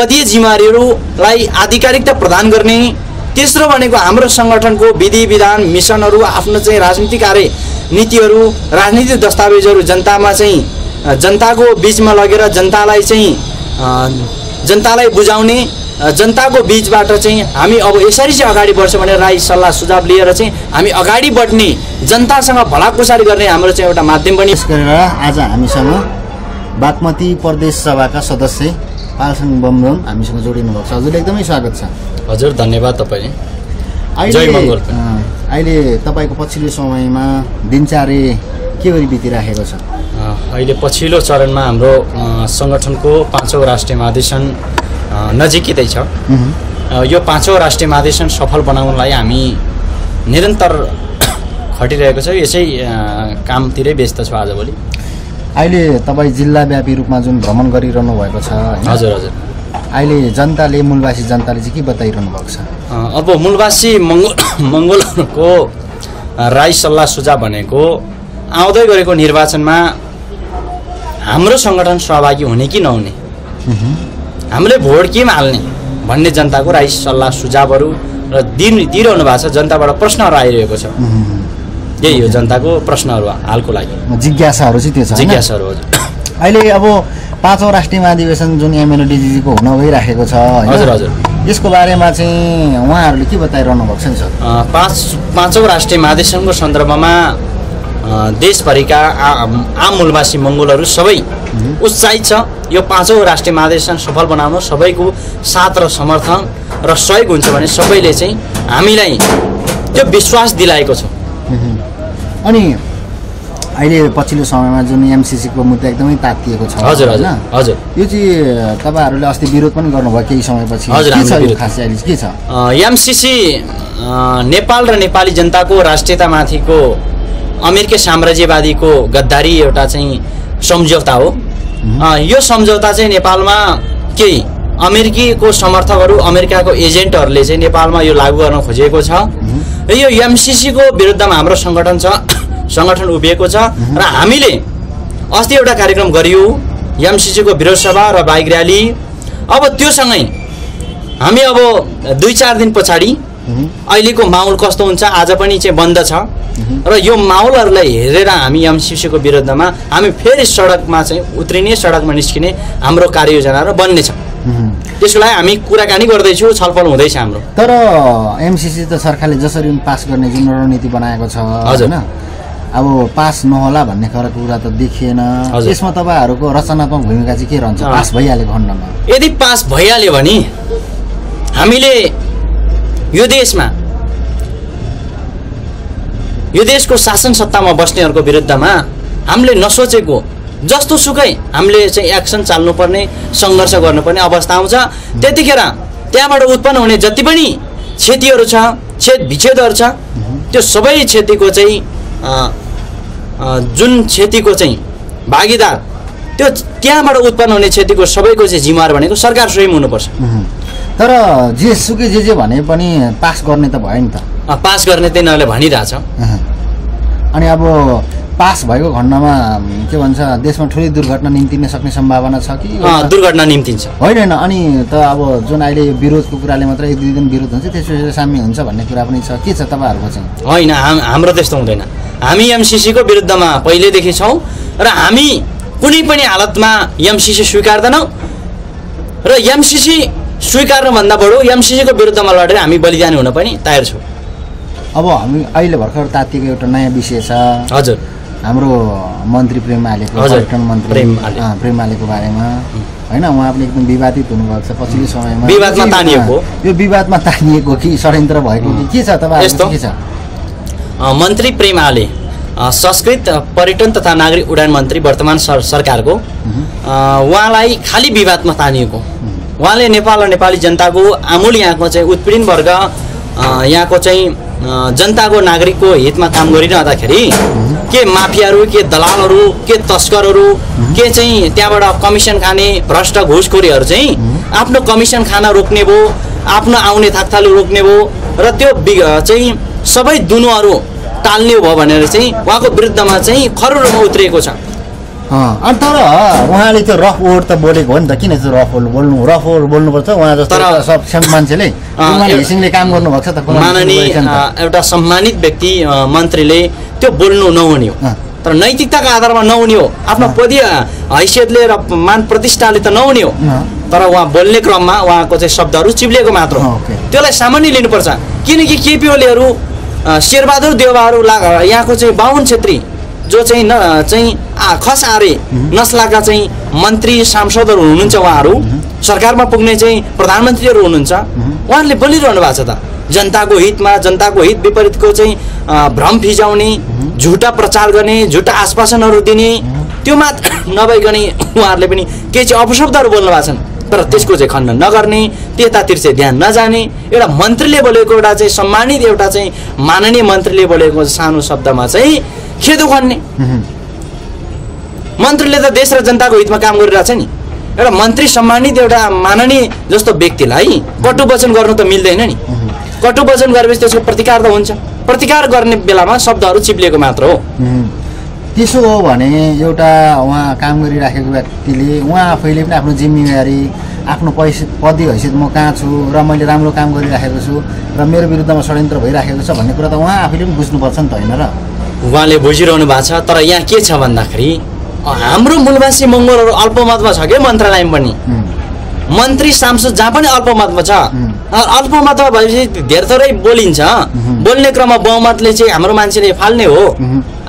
पदीय जिम्मेवारीहरूलाई आधिकारिकता प्रदान गर्ने तेस्रो भनेको हाम्रो सङ्गठनको विधि विधान मिसनहरू आफ्नो चाहिँ राजनीतिक कार्य नीतिहरू राजनीतिक दस्तावेजहरू जनतामा चाहिँ जनताको बिचमा लगेर जनतालाई चाहिँ जनतालाई बुझाउने जनताको बिचबाट चाहिँ हामी अब यसरी चाहिँ अगाडि बढ्छ भनेर राई सल्लाह सुझाव लिएर चाहिँ हामी अगाडि बढ्ने जनतासँग भलाकुसारी गर्ने हाम्रो चाहिँ एउटा माध्यम पनि आज हामीसँग बागमती प्रदेश सभाका सदस्य पालसाङ बमबम हामीसँग जोडिनु भएको छ। हजुरले एकदमै स्वागत छ। हजुर धन्यवाद तपाईँले अहिले अहिले तपाईँको पछिल्लो समयमा दिनचार्य के गरी बितिराखेको छ? अहिले पछिल्लो चरणमा हाम्रो सङ्गठनको पाँचौँ राष्ट्रिय महाधिवेशन नजिकै छ। यो पाँचौँ राष्ट्रिय महाधिवेशन सफल बनाउनलाई हामी निरन्तर खटिरहेको छौँ। यसै कामतिरै व्यस्त छौँ आजभोलि। अहिले तपाईँ जिल्लाव्यापी रूपमा जुन भ्रमण गरिरहनु भएको छ? हजुर हजुर। अहिले जनताले मूलवासी जनताले चाहिँ के बताइरहनु भएको छ? अब मूलवासी मङ्गोल मङ्गोलको राई सल्लाह सुझाव भनेको आउँदै गरेको निर्वाचनमा हाम्रो सङ्गठन सहभागी हुने कि नहुने? हामीले भोट केमा हाल्ने? भन्ने जनताको राई सल्लाह सुझावहरू र दिन दिइरहनु भएको छ। जनताबाट प्रश्नहरू आइरहेको छ। यही हो जनताको प्रश्नहरू हालको लागि। जिज्ञासाहरू चाहिँ त्यो छ? जिज्ञासाहरू हजुर अहिले अब पाँचौँ राष्ट्रिय महाधिवेशन जुन एमएलओडिजीको हुन गइराखेको छ? हजुर, हजुर। यसको बारेमा चाहिँ उहाँहरूले के बताइरहनु भएको छ नि सर? पाँच पाँचौँ राष्ट्रिय महाधिवेशनको सन्दर्भमा देशभरिका आम मूलवासी मङ्गोलहरू सबै उत्साहित छ। यो पाँचौँ राष्ट्रिय महाधिवेशन सफल बनाउन सबैको साथ र समर्थन र सहयोग हुन्छ भने सबैले चाहिँ हामीलाई त्यो विश्वास दिलाएको छ। अनि अहिले पछिल्लो समयमा जुन एमसिसीको मुद्दा एकदमै तातिएको छ हजुर हजुर होइन? हजुर यो चाहिँ तपाईँहरूले अस्ति विरोध पनि गर्नुभयो केही समयपछि। हजुर, के छ एमसिसी नेपाल र नेपाली जनताको राष्ट्रियतामाथिको अमेरिकी साम्राज्यवादीको गद्दारी एउटा चाहिँ सम्झौता हो। यो सम्झौता चाहिँ नेपालमा केही अमेरिकीको समर्थकहरू अमेरिकाको एजेन्टहरूले चाहिँ नेपालमा यो लागू गर्न खोजेको छ। र यो एमसिसीको विरुद्धमा हाम्रो सङ्गठन छ सङ्गठन उभिएको छ र हामीले अस्ति एउटा कार्यक्रम गरियो एमसिसीको विरोध सभा र बाइक र्याली अब त्योसँगै हामी अब दुई चार दिन पछाडि अहिलेको माहौल कस्तो हुन्छ आज पनि चाहिँ बन्द छ। र यो माहौलहरूलाई हेरेर हामी एमसिसीको विरुद्धमा हामी फेरि सडकमा चाहिँ उत्रिने सडकमा निस्किने हाम्रो कार्ययोजना र बन्ने छ मह्म। त्यसको लागि हामी कुराकानी गर्दैछौँ छलफल हुँदैछ हाम्रो तर एमसिसी त सरकारले जसरी पनि पास गर्ने जुन रणनीति बनाएको छ। होइन अब पास नहोला भन्ने खालको कुरा त देखिएन। यसमा तपाईँहरूको रचनात्मक भूमिका चाहिँ के रहन्छ। पास भइहालेको खण्डमा यदि पास भइहाल्यो भने हामीले यो देशमा यो देशको शासन सत्तामा बस्नेहरूको विरुद्धमा हामीले नसोचेको जस्तो सुकै हामीले चाहिँ एक्सन चाल्नुपर्ने सङ्घर्ष गर्नुपर्ने अवस्था आउँछ त्यतिखेर त्यहाँबाट उत्पन्न हुने जति पनि क्षतिहरू छ छेद विच्छेदहरू छ त्यो सबै क्षतिको चाहिँ जुन क्षतिको चाहिँ भागीदार त्यो त्यहाँबाट उत्पन्न हुने क्षतिको सबैको चाहिँ जिम्मेवार भनेको सरकार स्वयं हुनुपर्छ। तर जे सुकै जे जे भने पनि पास गर्ने त भयो नि त पास गर्ने चाहिँ यिनीहरूले भनिरहेछ। अनि अब पास भएको खण्डमा के भन्छ देशमा ठुलै दुर्घटना निम्तिन सक्ने सम्भावना छ कि? दुर्घटना निम्तिन्छ। होइन होइन अनि त अब जुन अहिले विरोधको कुराले मात्र एक दुई दिन विरोध हुन्छ त्यसपछि साम्य हुन्छ भन्ने कुरा पनि छ। के छ तपाईँहरूको चाहिँ? होइन हाम हाम्रो त्यस्तो हुँदैन। हामी एमसिसीको विरुद्धमा पहिल्यैदेखि छौँ र हामी कुनै पनि हालतमा एमसिसी स्वीकार्दैनौँ र एमसिसी स्वीकार्नुभन्दा बढो एमसिसीको विरुद्धमा लडेर हामी बलिदानी हुन पनि तयार छौँ। अब हामी अहिले भर्खर तातिएको एउटा नयाँ विषय छ। हजुर। हाम्रो मन्त्री प्रेम आलेको पर्यटन मन्त्री प्रेम आले। प्रेम आलेको बारेमा। होइन उहाँ पनि एकदम विवादित हुनुभएको छ पछिल्लो समयमा। विवादमा तानिएको। यो विवादमा तानिएको कि षड्यन्त्र भएको कि के छ तपाईँहरूको यस्तो? के छ? मन्त्री प्रेमाले अ, संस्कृत पर्यटन तथा नागरिक उड्डयन मन्त्री वर्तमान सर सरकारको। उहाँलाई खालि विवादमा तानिएको। उहाँले नेपाल र नेपाली जनताको आमूल यहाँको चाहिँ उत्पीडन वर्ग यहाँको चाहिँ जनताको नागरिकको हितमा काम गरिरहँदाखेरि के माफियाहरू के दलालहरू के तस्करहरू के चाहिँ त्यहाँबाट कमिसन खाने भ्रष्ट घुसखोरीहरू चाहिँ आफ्नो कमिसन खान रोक्ने भयो आफ्नो आउने थाकथालो रोक्ने भयो र त्यो चाहिँ सबै दुनुहरू टाल्ने भयो भनेर चाहिँ उहाँको विरुद्धमा चाहिँ खरुरोमा उत्रिएको छ। अनि तर उहाँले त्यो रफ वर्ड त बोलेको हो नि त। किन चाहिँ रफ वर्ड बोल्नु? रफ वर्ड बोल्नुपर्छ। उहाँ जस्तो सक्षम मान्छेले हिसिङले काम गर्नुभएको छ त माननीय एउटा सम्मानित व्यक्ति मन्त्रीले त्यो बोल्नु नहुने हो। तर नैतिकताको आधारमा नहुने हो। आफ्नो। पदीय हैसियतले र मान प्रतिष्ठाले त नहुने हो। तर उहाँ बोल्ने क्रममा उहाँको चाहिँ शब्दहरू चिप्लिएको मात्र हो। त्यसलाई सामान्य लिनुपर्छ। किनकि केपी ओलीहरू शेरबहादुर देवबाहरू ला यहाँको चाहिँ बाहुन छेत्री जो चाहिँ न चाहिँ आ, खस आरे नस्लाका चाहिँ मन्त्री सांसदहरू हुनुहुन्छ उहाँहरू। सरकारमा पुग्ने चाहिँ प्रधानमन्त्रीहरू हुनुहुन्छ। उहाँहरूले बोलिरहनु भएको छ त। जनताको हितमा जनताको हित विपरीतको चाहिँ भ्रम फिजाउने झुटा प्रचार गर्ने झुटा आश्वासनहरू दिने त्यो मात्र नभइकन उहाँहरूले पनि केही चाहिँ अपशब्दहरू बोल्नु भएको छन्। तर त्यसको चाहिँ खण्डन नगर्ने त्यतातिर चाहिँ ध्यान नजाने एउटा मन्त्रीले बोलेको एउटा चाहिँ सम्मानित एउटा चाहिँ माननीय मन्त्रीले बोलेको सानो शब्दमा चाहिँ खेदो खन्ने। मन्त्रीले त देश र जनताको हितमा काम गरिरहेछ नि। एउटा मन्त्री सम्मानित एउटा माननीय जस्तो व्यक्तिलाई कटु वचन गर्नु त मिल्दैन नि। कटु वचन गरेपछि त्यसको प्रतिकार त हुन्छ। प्रतिकार गर्ने बेलामा शब्दहरू चिप्लिएको मात्र हो। त्यसो हो भने एउटा उहाँ काम गरिराखेको व्यक्तिले उहाँ आफैले पनि आफ्नो जिम्मेवारी आफ्नो पैसा पदी हैसियत म कहाँ छु र मैले राम्रो काम गरिराखेको छु र मेरो विरुद्धमा षड्यन्त्र भइराखेको छ भन्ने कुरा त उहाँ आफैले पनि बुझ्नुपर्छ नि त होइन र। उहाँले बुझिरहनु भएको छ तर यहाँ के छ भन्दाखेरि हाम्रो मूलवासी मङ्गोलहरू अल्पमतमा छ क्या मन्त्रालयमा पनि? मन्त्री सांसद जहाँ पनि अल्पमतमा छ अल्पमतमा भएपछि धेर थोरै बोलिन्छ। बोल्ने क्रममा बहुमतले चाहिँ हाम्रो मान्छेले फाल्ने हो।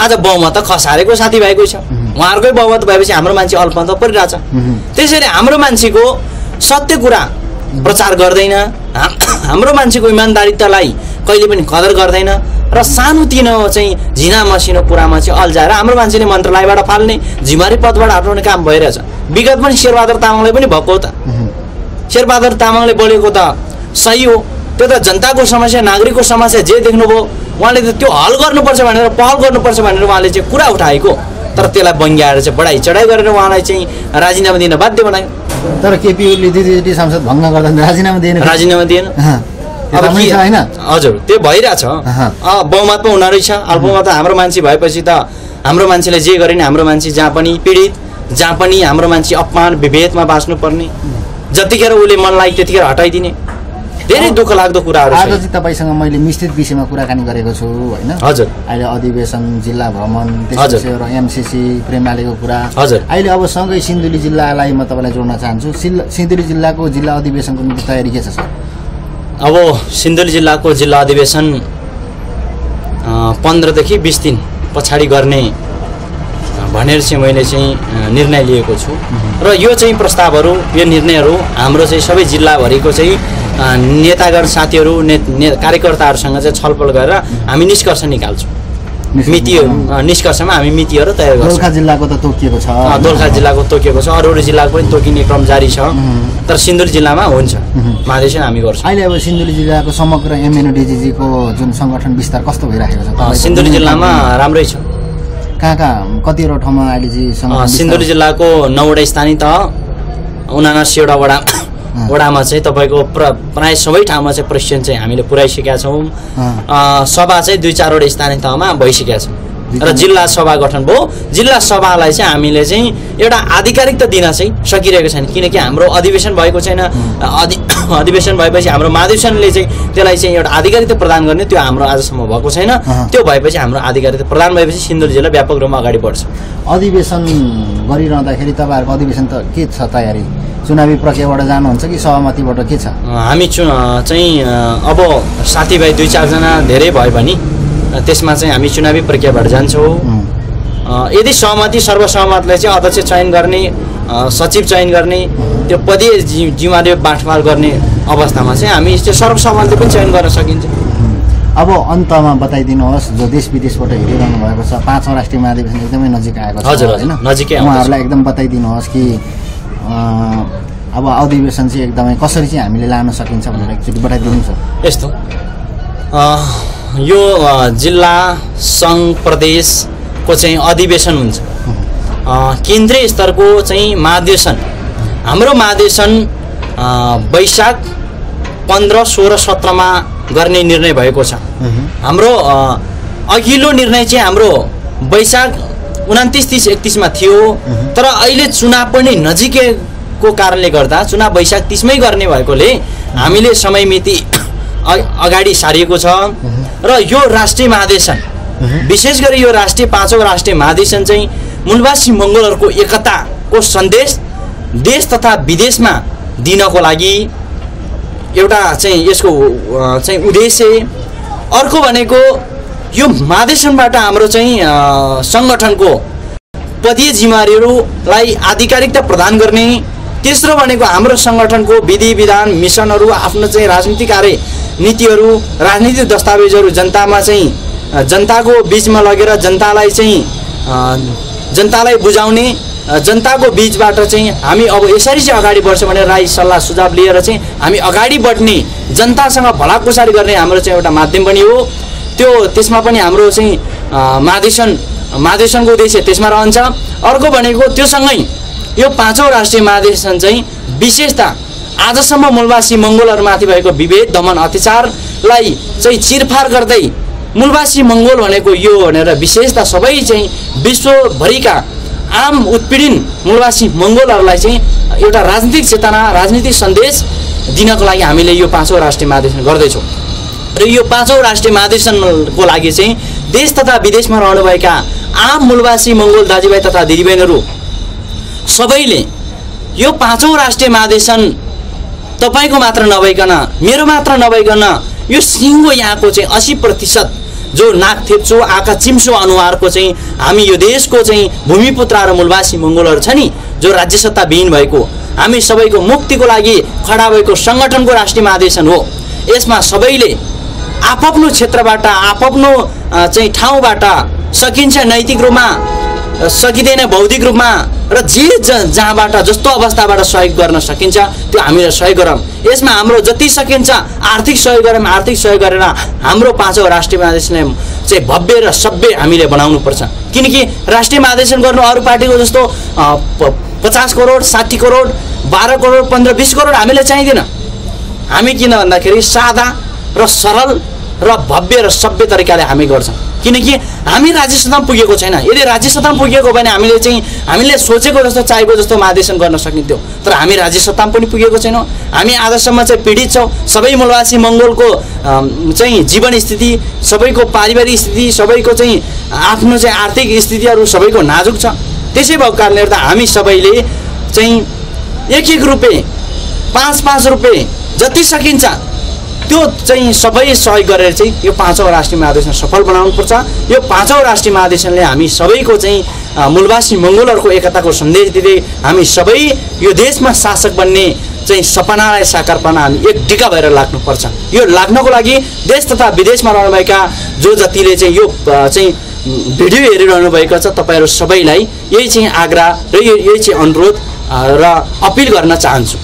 आज बहुमत त खसारेको साथीभाइको छ। उहाँहरूकै बहुमत भएपछि हाम्रो मान्छे अल्पमतमा परिरहेछ। हुँ। त्यसैले हाम्रो मान्छेको सत्य कुरा प्रचार गर्दैन। हाम- हाम्रो मान्छेको इमान्दारितालाई कहिले पनि कदर गर्दैन। र सानोतिनो चाहिँ झिना मसिनो कुरामा चाहिँ अल्झाएर हाम्रो मान्छेले मन्त्रालयबाट फाल्ने जिम्मेवारी पदबाट हटाउने काम भइरहेछ। विगत पनि शेरबहादुर तामाङलाई पनि भएको त। शेरबहादुर तामाङले बोलेको त सही हो। त्यो त जनताको समस्या नागरिकको समस्या जे देख्नुभयो उहाँले त त्यो हल गर्नुपर्छ भनेर पहल गर्नुपर्छ भनेर उहाँले चाहिँ कुरा उठाएको। तर त्यसलाई बङ्ग्याएर चाहिँ बढाइ चढाइ गरेर उहाँलाई चाहिँ राजीनामा दिन बाध्य बनायो। तर केपी दुईवटी सांसद भङ्ग गर्दा राजीनामा दिएन। राजीनामा दिएन। होइन? हजुर त्यो भइरहेछ। बहुमतमा हुन रहेछ अल्पमत हाम्रो मान्छे भएपछि त हाम्रो मान्छेले जे गरे नि हाम्रो मान्छे जहाँ पनि पीडित जहाँ पनि हाम्रो मान्छे अपमान विभेदमा बाँच्नुपर्ने। जतिखेर उसले मनलाई त्यतिखेर हटाइदिने। धेरै दुःख लाग्दो कुराहरू आज चाहिँ तपाईँसँग मैले मिश्रित विषयमा कुराकानी गरेको छु होइन? हजुर। अहिले अधिवेशन जिल्ला भ्रमण हजुर। एमसिसी प्रेमालेको कुरा। हजुर। अहिले अब सँगै सिन्धुली जिल्लालाई म तपाईँलाई जोड्न चाहन्छु। सिल- सिन्धुली जिल्लाको जिल्ला अधिवेशनको निम्ति तयारी के छ सर? अब सिन्धुली जिल्लाको जिल्ला अधिवेशन पन्ध्रदेखि बिस दिन पछाडि गर्ने भनेर चाहिँ मैले चाहिँ निर्णय लिएको छु। र यो चाहिँ प्रस्तावहरू यो निर्णयहरू हाम्रो चाहिँ सबै जिल्लाभरिको चाहिँ नेतागण साथीहरू ने, ने कार्यकर्ताहरूसँग चाहिँ छलफल गरेर हामी निष्कर्ष निकाल्छौँ। अ, निष्कर्षमा हामी मितिहरू तयार दोलखा गर्छौँ जिल्लाको त तोकिएको छ। दोलखा जिल्लाको तोकिएको छ अरू अरू जिल्लाको पनि तोकिने क्रम जारी छ। तर सिन्धुली जिल्लामा हुन्छ। मह्म। महादेशन हामी गर्छौँ। अहिले अब सिन्धुली जिल्लाको समग्र एमएनओडिजिजीको जुन सङ्गठन विस्तार कस्तो भइराखेको छ? सिन्धुली जिल्लामा राम्रै छ। कहाँ कहाँ कतिवटा ठाउँमा अहिले सिन्धुली जिल्लाको नौवटा स्थानीय तह उनासीवटा वडा वडामा चाहिँ तपाईँको प्र प्रायः सबै ठाउँमा चाहिँ प्रेसिडेन्ट चाहिँ हामीले पुऱ्याइसकेका छौँ। सभा चाहिँ दुई चारवटा स्थानीय तहमा भइसकेका छौँ र जिल्ला सभा गठन भयो। जिल्ला सभालाई चाहिँ हामीले चाहिँ एउटा आधिकारिकता दिन चाहिँ सकिरहेको छैन किनकि हाम्रो अधिवेशन भएको छैन। अधि अधिवेशन भएपछि हाम्रो महाधिवेशनले चाहिँ त्यसलाई चाहिँ एउटा आधिकारिकता प्रदान गर्ने त्यो हाम्रो आजसम्म भएको छैन। त्यो भएपछि हाम्रो आधिकारिकता प्रदान भएपछि सिन्धुली जिल्ला व्यापक रूपमा अगाडि बढ्छ। अधिवेशन गरिरहँदाखेरि तपाईँहरूको अधिवेशन त के छ तयारी? चुनावी प्रक्रियाबाट जानुहुन्छ कि सहमतिबाट के छ हामी चु चाहिँ अब साथीभाइ दुई चारजना धेरै भयो भने त्यसमा चाहिँ हामी चुनावी प्रक्रियाबाट जान्छौँ यदि सहमति सर्वसहमतले चाहिँ अध्यक्ष चयन गर्ने सचिव चयन गर्ने त्यो पदीय जि जिम्मेवारी बाँडफाँड गर्ने अवस्थामा चाहिँ हामी त्यो सर्वसहमतले पनि चयन गर्न सकिन्छ। अब अन्तमा बताइदिनुहोस् जो देश विदेशबाट हेरिरहनु भएको छ पाँचौँ राष्ट्रिय महाधिवेशन एकदमै नजिक आएको छ हजुर, हजुर, नजिकै। उहाँहरूलाई एकदम बताइदिनुहोस् कि अब अधिवेशन चाहिँ एकदमै कसरी चाहिँ हामीले लान सकिन्छ भनेर एकचोटि बताइदिनु सर यस्तो। यो जिल्ला सङ्घ प्रदेशको चाहिँ अधिवेशन हुन्छ। केन्द्रीय स्तरको चाहिँ महाधिवेशन। हाम्रो महाधिवेशन वैशाख पन्ध्र सोह्र सत्रमा गर्ने निर्णय भएको छ। हाम्रो अघिल्लो निर्णय चाहिँ हाम्रो वैशाख उन्तिस तिस एकतिसमा थियो। तर अहिले चुनाव पनि नजिकैको कारणले गर्दा चुनाव वैशाख तिसमै गर्ने भएकोले हामीले समय मिति अगाडि सारिएको छ। र यो राष्ट्रिय महाधिवेशन विशेष गरी यो राष्ट्रिय पाँचौँ राष्ट्रिय महाधिवेशन चाहिँ मूलवासी मङ्गोलहरूको एकताको सन्देश देश तथा विदेशमा दिनको लागि एउटा चाहिँ यसको चाहिँ उद्देश्य। अर्को भनेको यो महाधिवेशनबाट हाम्रो चाहिँ सङ्गठनको पदीय जिम्मेवारीहरूलाई आधिकारिकता प्रदान गर्ने तेस्रो भनेको हाम्रो सङ्गठनको विधि विधान मिसनहरू आफ्नो चाहिँ राजनीतिक कार्य नीतिहरू राजनीतिक दस्तावेजहरू जनतामा चाहिँ जनताको बिचमा लगेर जनतालाई चाहिँ जनतालाई बुझाउने जनताको बिचबाट चाहिँ हामी अब यसरी चाहिँ अगाडि बढ्छ भनेर राई सल्लाह सुझाव लिएर चाहिँ हामी अगाडि बढ्ने जनतासँग भलाकुसारी गर्ने हाम्रो चाहिँ एउटा माध्यम पनि हो। त्यो त्यसमा पनि हाम्रो चाहिँ अ, महाधिवेशन महाधिवेशनको उद्देश्य त्यसमा रहन्छ। अर्को भनेको त्योसँगै यो पाँचौँ राष्ट्रिय महाधिवेशन चाहिँ विशेषता आजसम्म मूलवासी मङ्गोलहरूमाथि भएको विभेद दमन अत्याचारलाई चाहिँ चिरफार गर्दै मूलवासी मङ्गोल भनेको यो भनेर विशेषता सबै चाहिँ विश्वभरिका आम उत्पीडिन मूलवासी मङ्गोलहरूलाई चाहिँ एउटा राजनीतिक चेतना राजनीतिक सन्देश दिनको लागि हामीले यो पाँचौँ राष्ट्रिय महाधिवेशन गर्दैछौँ। र यो पाँचौँ राष्ट्रिय महाधिवेशनको लागि चाहिँ देश तथा विदेशमा रहनुभएका आम मूलवासी मङ्गोल दाजुभाइ तथा दिदीबहिनीहरू सबैले यो पाँचौँ राष्ट्रिय महाधिवेशन तपाईँको मात्र नभइकन मेरो मात्र नभइकन यो सिङ्गो यहाँको चाहिँ असी प्रतिशत जो नाक थेप्चो आँखा चिम्सो अनुहारको चाहिँ हामी यो देशको चाहिँ भूमिपुत्र र मूलवासी मङ्गोलहरू छ नि जो राज्य सत्ता विहीन भएको हामी सबैको मुक्तिको लागि खडा भएको सङ्गठनको राष्ट्रिय महाधिवेशन हो। यसमा सबैले आफ्नो क्षेत्रबाट आफ्नो अ, चाहिँ ठाउँबाट सकिन्छ नैतिक रूपमा सकिँदैन बौद्धिक रूपमा र जे जहाँबाट जस्तो अवस्थाबाट सहयोग गर्न सकिन्छ त्यो हामीले सहयोग गरौँ। यसमा हाम्रो जति सकिन्छ आर्थिक सहयोग गरौँ आर्थिक सहयोग गरेर हाम्रो पाँचौँ राष्ट्रिय महाधिवेशनलाई चाहिँ भव्य र सभ्य हामीले बनाउनुपर्छ। किनकि राष्ट्रिय महाधिवेशन गर्नु अरू पार्टीको जस्तो पचास करोड साठी करोड बाह्र करोड पन्ध्र बिस करोड हामीले चाहिँदैन। हामी किन भन्दाखेरि सादा र सरल र भव्य र सभ्य तरिकाले हामी गर्छौँ। किनकि हामी राज्य सत्तामा पुगेको छैन। यदि राज्य सत्तामा पुगेको भने हामीले चाहिँ हामीले सोचेको जस्तो चाहेको जस्तो महाधिवेशन गर्न सकिन्थ्यो। तर हामी राज्य सत्तामा पनि पुगेको छैनौँ। हामी आजसम्म चाहिँ पीडित छौँ। सबै मूलवासी मङ्गोलको चाहिँ जीवन स्थिति सबैको पारिवारिक स्थिति सबैको चाहिँ आफ्नो चाहिँ आर्थिक स्थितिहरू सबैको नाजुक छ। त्यसै भएको कारणले गर्दा हामी सबैले चाहिँ एक एक रुपियाँ पाँच पाँच रुपियाँ जति सकिन्छ त्यो चाहिँ सबै सहयोग गरेर चाहिँ यो पाँचौँ राष्ट्रिय महाधिवेशन सफल बनाउनुपर्छ। यो पाँचौँ राष्ट्रिय महाधिवेशनले हामी सबैको चाहिँ मूलवासी मङ्गोलहरूको एकताको सन्देश दिँदै हामी सबै यो देशमा शासक बन्ने चाहिँ सपनालाई साकार पार्न हामी एक टिका भएर लाग्नुपर्छ। यो लाग्नको लागि देश तथा विदेशमा रहनुभएका जो जतिले चाहिँ यो चाहिँ भिडियो हेरिरहनु भएको छ तपाईँहरू सबैलाई यही चाहिँ आग्रह र यही चाहिँ अनुरोध र अपिल गर्न चाहन्छु।